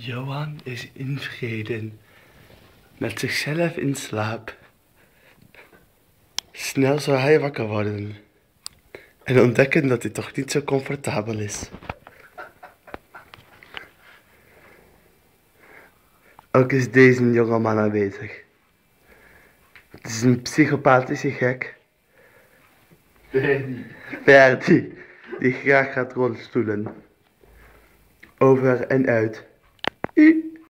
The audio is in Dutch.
Johan is in vrede met zichzelf in slaap. Snel zou hij wakker worden en ontdekken dat hij toch niet zo comfortabel is. Ook is deze jongeman aanwezig. Het is een psychopathische gek. Ferdi, die graag gaat rolstoelen. Over en uit. Eep.